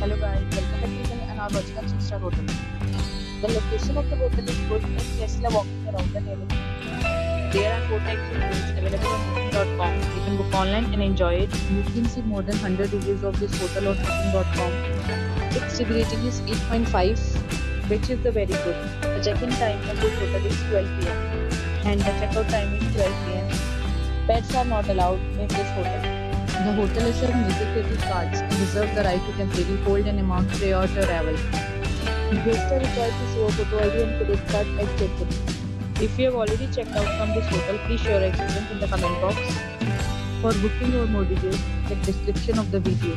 Hello guys, welcome back to watching 6 star hotel. The location of the hotel is good and love walking around the neighborhood. There are four types of rooms available on booking.com. You can book online and enjoy it. You can see more than 100 reviews of this hotel on booking.com. Its rating is 8.5, which is the very good. The check-in time of this hotel is 12 pm and the check-out time is 12 pm. Pets are not allowed in this hotel. The hotel is accepts music credit cards and reserves the right to temporarily hold an amount prior to arrival. Guests are required to show a photo ID and credit card at check-in. If you have already checked out from this hotel, please share your experience in the comment box. For booking or more details, check description of the video.